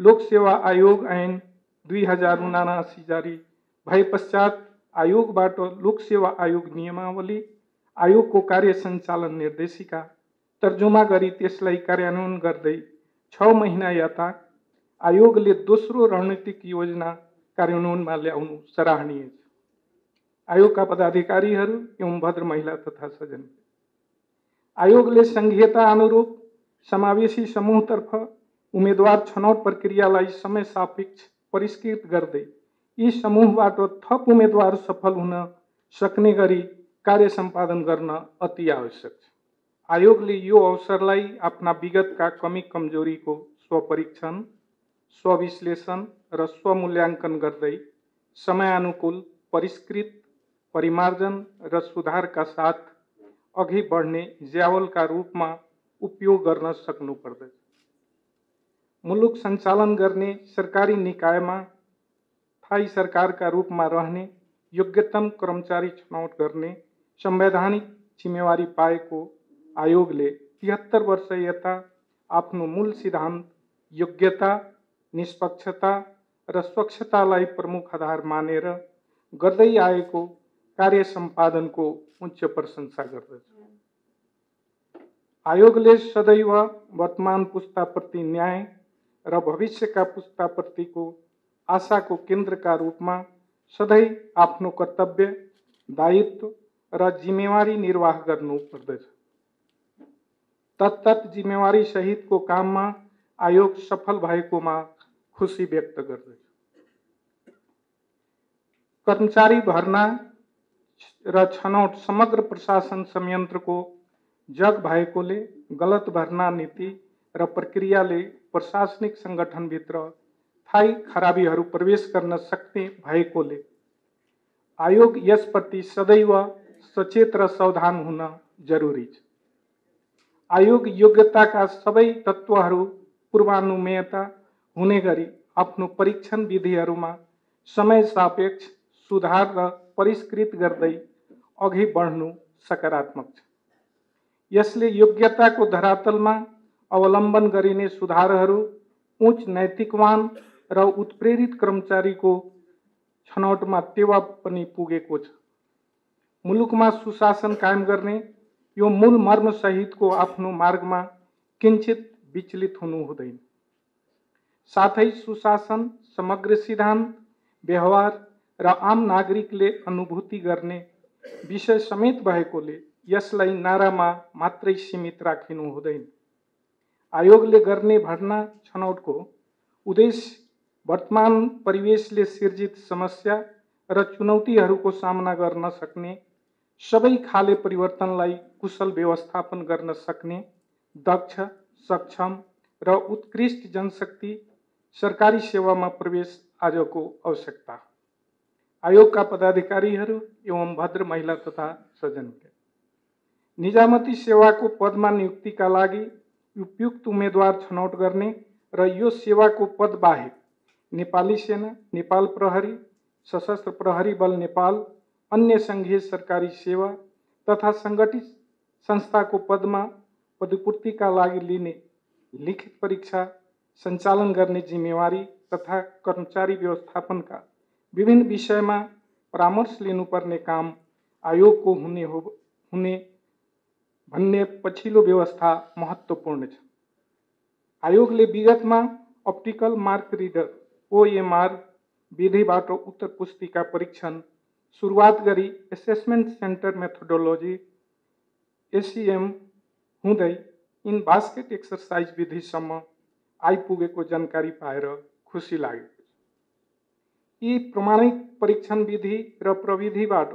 लोक सेवा आयोग ऐन दुई हजार उनासी जारी भए पश्चात आयोगबाट लोक सेवा आयोग नियमावली आयोगको कार्य सञ्चालन निर्देशिका तर्जुमा गरी त्यसलाई कार्यान्वयन गर्दै छ महिना यता आयोगले दोस्रो रणनीतिक योजना कार्यान्वयनमा ल्याउनु सराहनीय छ। आयोगका पदाधिकारीहरू एवं भद्र महिला तथा सजन आयोगले सङ्घीयता अनुरूप समावेशी समूहतर्फ उम्मेदवार छनौट प्रक्रियालाई समय सापेक्ष परिष्कृत गर्दै, यी समूहबाट थप उम्मेदवार सफल हुन सक्ने गरी कार्य सम्पादन गर्न अति आवश्यक छ। आयोगले यो अवसरलाई आफ्ना विगतका कमी कमजोरीको स्वपरीक्षण, स्वविश्लेषण र स्वमूल्याङ्कन गर्दै समयानुकूल परिष्कृत, परिमार्जन र सुधारका साथ अघि बढ्ने ज्यावलका रूपमा उपयोग गर्न सक्नुपर्दछ मुलुक सञ्चालन गर्ने सरकारी निकायमा थाई सरकारका रूपमा रहने, योग्यतम कर्मचारी छनौट गर्ने, संवैधानिक जिम्मेवारी पाएको आयोगले तिहत्तर वर्ष यता आफ्नो मूल सिद्धान्त, योग्यता, निष्पक्षता र स्वच्छतालाई प्रमुख आधार मानेर गर्दै आएको कार्य सम्पादनको उच्च प्रशंसा गर्दछ। आयोगले सदैव वर्तमान पुस्ताप्रति न्याय र भविष्यका पुस्ताप्रतिको आशाको केन्द्रका रूपमा सधैँ आफ्नो कर्तव्य, दायित्व र जिम्मेवारी निर्वाह गर्नुपर्दछ तत्त जिम्मेवारी सहितको काममा आयोग सफल भएकोमा खुसी व्यक्त गर्दछ। कर्मचारी भर्ना र छनौट समग्र प्रशासन संयन्त्रको जग भएकोले गलत भर्ना नीति र प्रक्रियाले प्रशासनिक सङ्गठनभित्र थाई खराबीहरू प्रवेश गर्न सक्ने भएकोले आयोग यसप्रति सदैव सचेत र सावधान हुन जरुरी छ। आयोग योग्यताका सबै तत्त्वहरू पूर्वानुमेयता हुने गरी आफ्नो परीक्षण विधिहरूमा समय सापेक्ष सुधार र परिष्कृत गर्दै अघि बढ्नु सकारात्मक छ। यसले योग्यताको धरातलमा अवलम्बन गरिने सुधारहरू, उच्च नैतिकवान र उत्प्रेरित कर्मचारीको छनौटमा टेवा पनि पुगेको छ। मुलुकमा सुशासन कायम गर्ने, यो मूल मर्मसहितको आफ्नो मार्गमा किञ्चित विचलित हुनु हुँदैन। साथै सुशासन, समग्र सिद्धान्त, व्यवहार र आम नागरिकले अनुभूति गर्ने विषय समेत भएकोले यसलाई नारामा मात्रै सीमित राखिनु हुँदैन। आयोगले गर्ने भर्ना छनौटको उद्देश्य वर्तमान परिवेशले सिर्जित समस्या र चुनौतीहरूको सामना गर्न सक्ने, सबै खाले परिवर्तनलाई कुशल व्यवस्थापन गर्न सक्ने, दक्ष, सक्षम र उत्कृष्ट जनशक्ति सरकारी सेवामा प्रवेश आजको आवश्यकता। आयोगका पदाधिकारीहरू एवं भद्र महिला तथा सज्जनले निजामती सेवाको पदमा नियुक्तिका लागि उपयुक्त उम्मेद्वार छनौट गर्ने र यो सेवाको पद बाहेक नेपाली सेना, नेपाल प्रहरी, सशस्त्र प्रहरी बल नेपाल, अन्य सङ्घीय सरकारी सेवा तथा संगठित संस्था सङ्गठित संस्थाको पदमा पदपूर्तिका लागि लिने लिखित परीक्षा, सञ्चालन गर्ने जिम्मेवारी तथा कर्मचारी व्यवस्थापनका विभिन्न विषयमा परामर्श लिनुपर्ने काम आयोगको हुने हो, हुने भन्ने पछिल्लो व्यवस्था महत्त्वपूर्ण छ आयोगले विगतमा अप्टिकल मार्क रिडर ओएमआर विधिबाट उत्तर पुस्तिका परीक्षण सुरुवात गरी एसेसमेन्ट सेन्टर मेथोडोलोजी एसिएम हुँदै इन बास्केट एक्सर्साइज विधिसम्म आइपुगेको जानकारी पाएर खुसी लाग्यो यी प्रमाणित परीक्षण विधि र प्रविधिबाट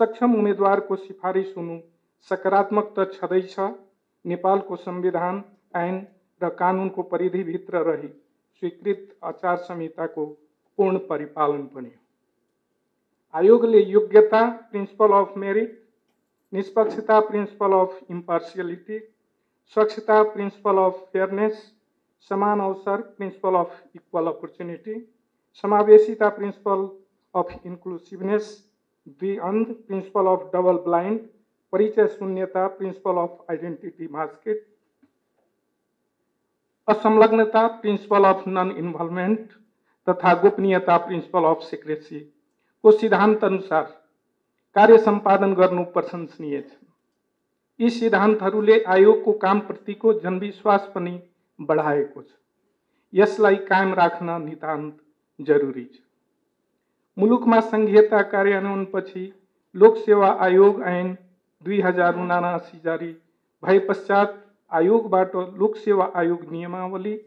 सक्षम उम्मेदवारको सिफारिस हुनु सकारात्मक त छँदैछ। नेपालको संविधान, ऐन र कानुनको परिधिभित्र रही। स्वीकृत आचार संहिताको पूर्ण परिपालन पनि आयोगले योग्यता, प्रिन्सिपल अफ मेरिट, निष्पक्षता, प्रिन्सिपल अफ इम्पार्सियलिटी, स्वच्छता, प्रिन्सिपल अफ फेयरनेस, समान अवसर, प्रिन्सिपल अफ इक्वल अपर्च्युनिटी समावेशिता, प्रिन्सिपल अफ इन्क्लुसिभनेस द्विअन्ध प्रिन्सिपल अफ डबल ब्लाइन्ड परिचय शून्यता प्रिन्सिपल अफ आइडेन्टिटी मास्केट असंलग्नता प्रिंसिपल अफ नन इन्भल्भमेंट तथा गोपनीयता प्रिंसिपल अफ सिक्रेसी को सिद्धांत अनुसार कार्य सम्पादन गर्नु प्रशंसनीय छ। यी सिद्धान्तहरूले आयोगको कामप्रतिको जनविश्वास पनि बढाएको छ। यसलाई कायम राख्न नितान्त जरुरी छ। मुलुकमा संघीयता कार्यान्वयनपछि लोकसेवा आयोग ऐन दुई हज़ार उनासी जारी भए पश्चात आयोगबाट लोकसेवा आयोग नियमावली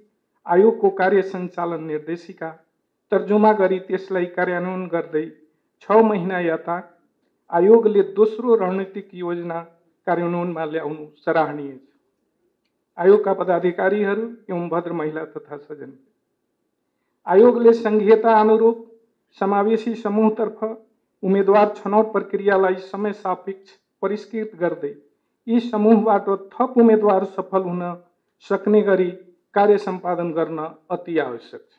आयोगको कार्य सञ्चालन निर्देशिका तर्जुमा गरी त्यसलाई कार्यान्वयन गर्दै छ महिना यता आयोगले दोस्रो रणनीतिक योजना कार्यान्वयनमा ल्याउनु सराहनीय छ। आयोगका पदाधिकारीहरू एवं भद्र महिला तथा सजन। आयोगले संघीयता अनुरूप समावेशी समूहतर्फ उम्मेदवार छनौट प्रक्रियालाई समय सापेक्ष परिष्कृत गर्दै यी समूहबाट थप उम्मेदवार सफल हुन सक्ने गरी कार्य सम्पादन गर्न अति आवश्यक छ।